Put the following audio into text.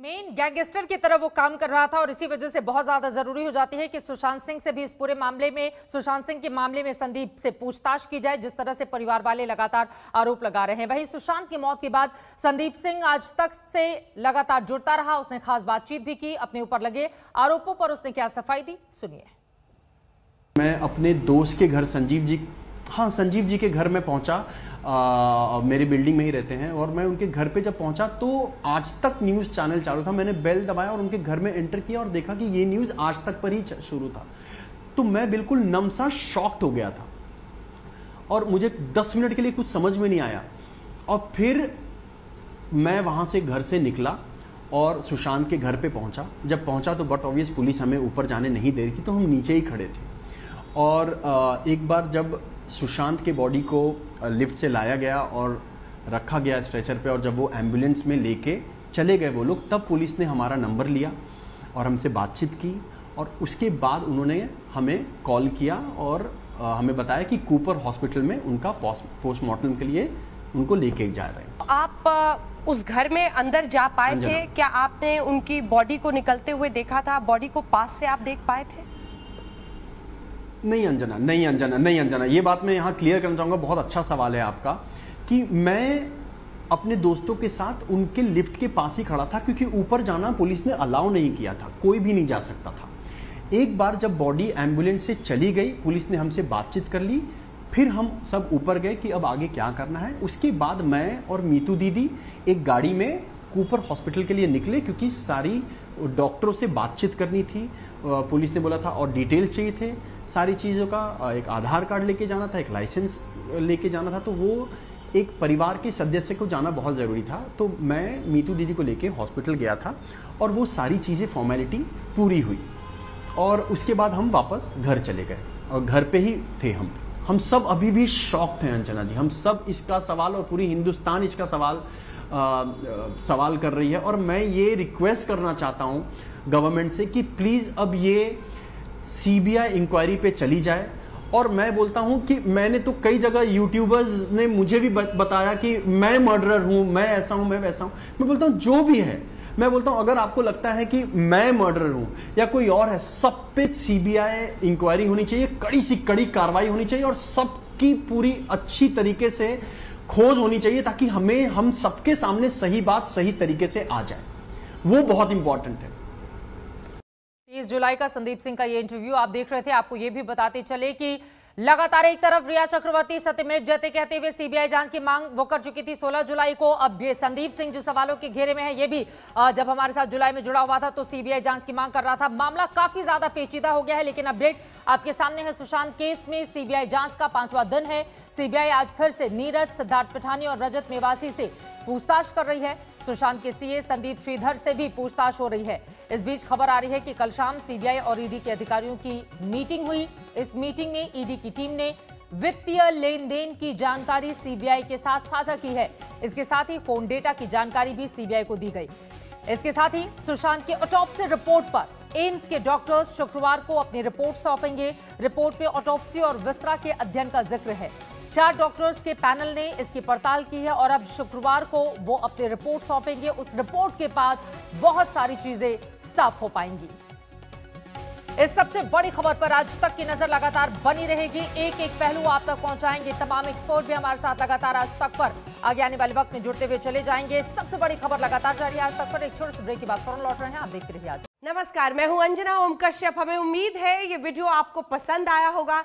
Main gangster की तरह वो काम कर रहा था और इसी वजह से बहुत ज़्यादा ज़रूरी हो जाती है कि सुशांत सिंह से भी इस पूरे मामले में, सुशांत सिंह के मामले में संदीप से पूछताछ की जाए, जिस तरह से परिवार वाले लगातार आरोप लगा रहे हैं। वहीं सुशांत की मौत के बाद संदीप सिंह आज तक से लगातार जुड़ता रहा, उसने खास बातचीत भी की, अपने ऊपर लगे आरोपों पर उसने क्या सफ़ाई दी, सुनिए। मैं अपने दोस्त के घर, संजीव जी हाँ संजीव जी के घर में पहुँचा। मेरी बिल्डिंग में ही रहते हैं और मैं उनके घर पे जब पहुँचा तो आज तक न्यूज़ चैनल चालू था। मैंने बेल दबाया और उनके घर में एंटर किया और देखा कि ये न्यूज़ आज तक पर ही शुरू था। तो मैं बिल्कुल नमसा शॉक्ड हो गया था और मुझे 10 मिनट के लिए कुछ समझ में नहीं आया। और फिर मैं वहाँ से घर से निकला और सुशांत के घर पे पहुँचा। जब पहुँचा तो बट ऑब्वियस पुलिस हमें ऊपर जाने नहीं दे रही थी तो हम नीचे ही खड़े थे। और एक बार जब सुशांत के बॉडी को लिफ्ट से लाया गया और रखा गया स्ट्रेचर पे और जब वो एंबुलेंस में लेके चले गए वो लोग तब पुलिस ने हमारा नंबर लिया और हमसे बातचीत की और उसके बाद उन्होंने हमें कॉल किया और हमें बताया कि कूपर हॉस्पिटल में उनका पोस्टमार्टम के लिए उनको लेके जा रहे हैं। आप उस घर में अंदर जा पाए थे? क्या आपने उनकी बॉडी को निकलते हुए देखा था? बॉडी को पास से आप देख पाए थे? नहीं अंजना नहीं अंजना नहीं अंजना। ये बात मैं यहाँ क्लियर करना चाहूँगा, बहुत अच्छा सवाल है आपका, कि मैं अपने दोस्तों के साथ उनके लिफ्ट के पास ही खड़ा था, क्योंकि ऊपर जाना पुलिस ने अलाउ नहीं किया था, कोई भी नहीं जा सकता था। एक बार जब बॉडी एंबुलेंस से चली गई, पुलिस ने हमसे बातचीत कर ली, फिर हम सब ऊपर गए कि अब आगे क्या करना है। उसके बाद मैं और मीतू दीदी एक गाड़ी में कूपर हॉस्पिटल के लिए निकले क्योंकि सारी डॉक्टरों से बातचीत करनी थी पुलिस ने बोला था और डिटेल्स चाहिए थे, सारी चीज़ों का एक आधार कार्ड लेके जाना था, एक लाइसेंस लेके जाना था तो वो एक परिवार के सदस्य को जाना बहुत ज़रूरी था। तो मैं मीतू दीदी को लेके हॉस्पिटल गया था और वो सारी चीज़ें, फॉर्मेलिटी पूरी हुई और उसके बाद हम वापस घर चले गए और घर पे ही थे हम। हम सब अभी भी शौक थे अंजना जी। हम सब इसका सवाल और पूरी हिंदुस्तान इसका सवाल सवाल कर रही है और मैं ये रिक्वेस्ट करना चाहता हूँ गवर्नमेंट से कि प्लीज़ अब ये सीबीआई इंक्वायरी पे चली जाए। और मैं बोलता हूँ कि मैंने तो कई जगह यूट्यूबर्स ने मुझे भी बताया कि मैं मर्डरर हूँ, मैं ऐसा हूँ, मैं वैसा हूँ। मैं बोलता हूँ, जो भी है, मैं बोलता हूँ, अगर आपको लगता है कि मैं मर्डरर हूँ या कोई और है, सब पे सीबीआई इंक्वायरी होनी चाहिए, कड़ी सी कड़ी कार्रवाई होनी चाहिए और सबकी पूरी अच्छी तरीके से खोज होनी चाहिए ताकि हमें, हम सबके सामने सही बात सही तरीके से आ जाए। वो बहुत इंपॉर्टेंट है। तीस जुलाई का संदीप सिंह का ये इंटरव्यू आप देख रहे थे, आपको ये भी बताते चले कि लगातार एक तरफ़ रिया चक्रवर्ती सत्यमेव जयते कहते हुए सीबीआई जाँच की मांग वो कर चुकी थी 16 जुलाई को। अब संदीप सिंह जो सवालों के घेरे में है, ये भी जब हमारे साथ जुलाई में जुड़ा हुआ था तो सीबीआई जाँच की मांग कर रहा था। मामला काफ़ी ज़्यादा पेचीदा हो गया है, लेकिन अपडेट आपके सामने है। सुशांत केस में सीबीआई जाँच का पांचवा दिन है। सीबीआई आज फिर से नीरज सिद्धार्थ पठानी और रजत मेवासी से पूछताछ कर रही है। सुशांत के सीए संदीप श्रीधर से भी पूछताछ हो रही है। इस बीच खबर आ रही है कि कल शाम सीबीआई और ईडी के अधिकारियों की मीटिंग हुई। इस मीटिंग में ईडी की टीम ने वित्तीय लेन देन की जानकारी सीबीआई के साथ साझा की है। इसके साथ ही फ़ोन डेटा की जानकारी भी सीबीआई को दी गई। इसके साथ ही सुशांत की ऑटोप्सी रिपोर्ट पर एम्स के डॉक्टर्स शुक्रवार को अपनी रिपोर्ट सौंपेंगे। रिपोर्ट में ऑटोप्सी और विसरा के अध्ययन का ज़िक्र है। चार डॉक्टर्स के पैनल ने इसकी पड़ताल की है और अब शुक्रवार को वो अपनी रिपोर्ट सौंपेंगे। उस रिपोर्ट के बाद बहुत सारी चीज़ें साफ़ हो पाएँगी। इस सबसे बड़ी खबर पर आज तक की नज़र लगातार बनी रहेगी। एक एक पहलू आप तक पहुंचाएँगे। तमाम एक्सपर्ट भी हमारे साथ लगातार आज तक पर। आगे आने वाले वक्त में जुड़ते हुए चले जाएँगे। सबसे बड़ी खबर लगातार जारी आज तक पर। एक छोटे से ब्रेक की बात फ़ौरन लौट रहे हैं। आप देखते रहिए आज। नमस्कार, मैं हूँ अंजना ओम कश्यप हमें उम्मीद है ये वीडियो आपको पसंद आया होगा।